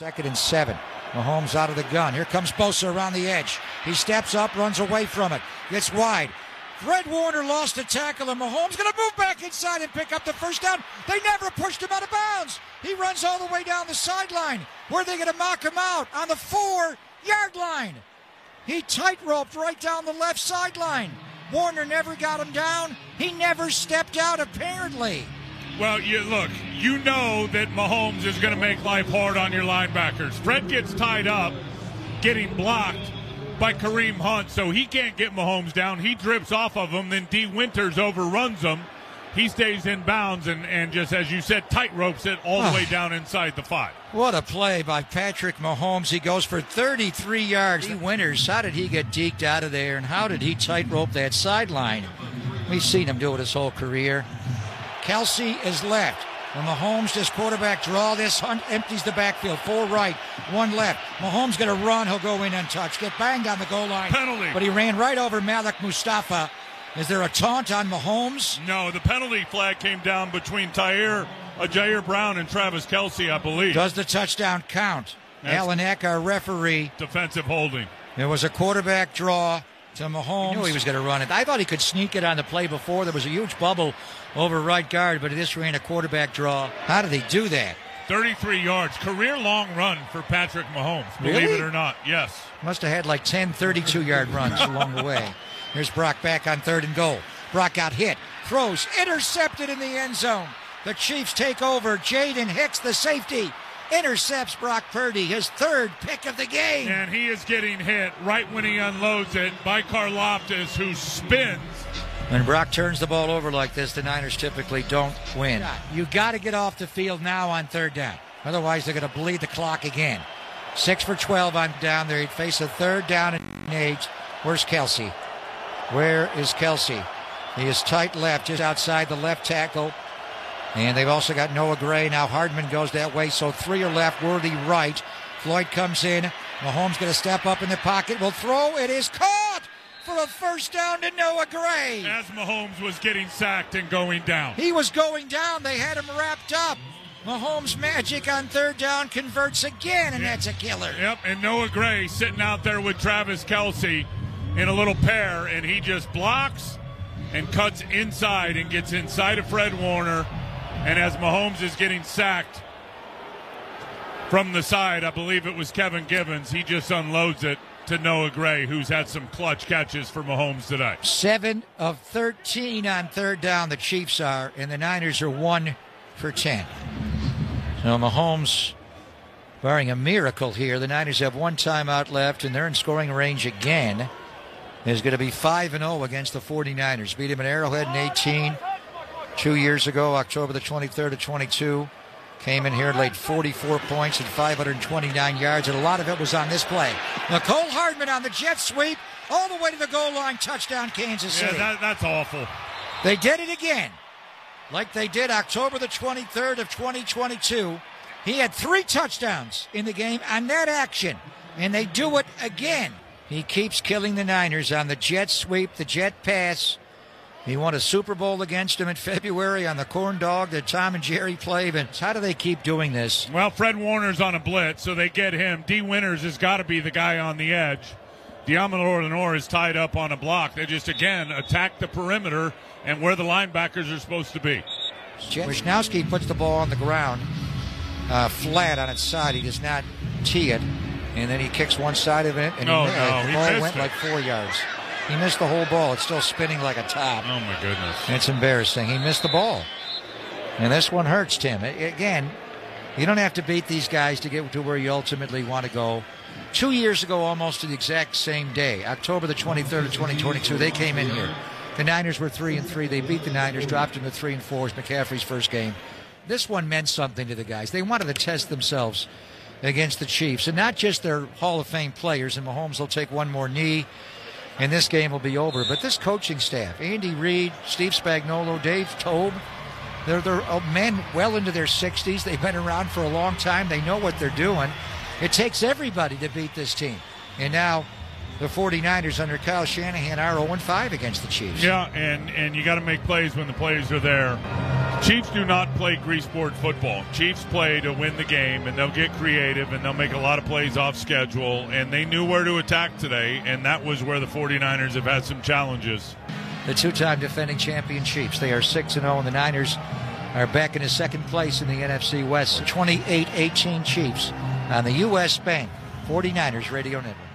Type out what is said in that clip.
Second and seven. Mahomes out of the gun. Here comes Bosa around the edge. He steps up, runs away from it, gets wide. Fred Warner lost a tackle, and Mahomes going to move back inside and pick up the first down. They never pushed him out of bounds. He runs all the way down the sideline. Where are they going to mock him out? On the four yard line. He tight-roped right down the left sideline. Warner never got him down. He never stepped out, apparently. Well, you look, you know that Mahomes is going to make life hard on your linebackers. Fred gets tied up, getting blocked by Kareem Hunt, so he can't get Mahomes down. He drips off of him, then Dee Winters overruns him. He stays in bounds and, and just, as you said, tight ropes it all the way down inside the five. What a play by Patrick Mahomes. He goes for 33 yards. Dee Winters, how did he get deked out of there, and how did he tightrope that sideline? We've seen him do it his whole career. Kelce is left. When Mahomes does quarterback draw, this Hunt empties the backfield. Four right, one left. Mahomes going to run. He'll go in untouched. Get banged on the goal line. Penalty. But he ran right over Malik Mustapha. Is there a taunt on Mahomes? No, the penalty flag came down between Tyre, uh, Ji'Ayir Brown and Travis Kelce, I believe. Does the touchdown count? That's- Alan Eck, our referee. Defensive holding. There was a quarterback draw to Mahomes. He knew he was going to run it. I thought he could sneak it on the play before. There was a huge bubble over right guard, but this ran a quarterback draw. How did he do that? 33 yards. Career long run for Patrick Mahomes, believe Really? it or not. Yes. Must have had like 10 32 yard runs along the way. Here's Brock back on third and goal. Brock got hit, throws, intercepted in the end zone. The Chiefs take over. Jaden Hicks, the safety, intercepts Brock Purdy, his third pick of the game. And he is getting hit right when he unloads it by Karlaftis, who spins. When Brock turns the ball over like this, the Niners typically don't win. You got to get off the field now on third down. Otherwise, they're going to bleed the clock again. Six for 12 on down there. He'd face a third down and eight. Where's Kelce? Where is Kelce? He is tight left, just outside the left tackle. And they've also got Noah Gray. Now Hardman goes that way, so three are left. Worthy right. Floyd comes in. Mahomes going to step up in the pocket. Will throw. It is caught for a first down to Noah Gray. As Mahomes was getting sacked and going down. He was going down. They had him wrapped up. Mahomes' magic on third down converts again, and that's a killer. Yep, and Noah Gray sitting out there with Travis Kelce in a little pair, and he just blocks and cuts inside and gets inside of Fred Warner. And as Mahomes is getting sacked from the side, I believe it was Kevin Givens, he just unloads it to Noah Gray, who's had some clutch catches for Mahomes today. Seven of 13 on third down, the Chiefs are, and the Niners are one for 10. So Mahomes, barring a miracle here, the Niners have one timeout left, and they're in scoring range again. Is going to be 5 and 0 against the 49ers. Beat him at Arrowhead in 18. Two years ago, October the 23rd of 22. Came in here, laid 44 points and 529 yards, and a lot of it was on this play. Mecole Hardman on the jet sweep, all the way to the goal line, touchdown, Kansas Yeah, City. that, that's awful. They did it again, like they did October the 23rd of 2022. He had three touchdowns in the game on that action, and they do it again. He keeps killing the Niners on the jet sweep, the jet pass. He won a Super Bowl against them in February on the corn dog that Tom and Jerry play. But how do they keep doing this? Well, Fred Warner's on a blitz, so they get him. D. Winters has got to be the guy on the edge. Deommodore Lenoir is tied up on a block. They just, again, attack the perimeter and where the linebackers are supposed to be. Wishnowsky puts the ball on the ground, uh, flat on its side. He does not tee it, and then he kicks one side of it, and Oh, he, no, the he ball went it. like four yards. He missed the whole ball. It's still spinning like a top. Oh, my goodness. It's embarrassing. He missed the ball, and this one hurts Tim. Again, you don't have to beat these guys to get to where you ultimately want to go. Two years ago, almost to the exact same day, October the 23rd of 2022, they came in here. The Niners were three and three. They beat the Niners, dropped them to three and four. It was McCaffrey's first game. This one meant something to the guys. They wanted to test themselves against the Chiefs, and not just their Hall of Fame players. And Mahomes will take one more knee, and this game will be over. But this coaching staff, Andy Reid, Steve Spagnuolo, Dave Toub, they're, they're uh, men well into their 60s. They've been around for a long time. They know what they're doing. It takes everybody to beat this team. And now the 49ers under Kyle Shanahan are 0 5 against the Chiefs. Yeah, and, and you got to make plays when the plays are there. Chiefs do not play greaseboard football. Chiefs play to win the game, and they'll get creative, and they'll make a lot of plays off schedule. And they knew where to attack today, and that was where the 49ers have had some challenges. The two time defending champion Chiefs. They are 6 0, and the Niners are back in second place in the NFC West. 28 18 Chiefs on the U.S. Bank 49ers Radio Network.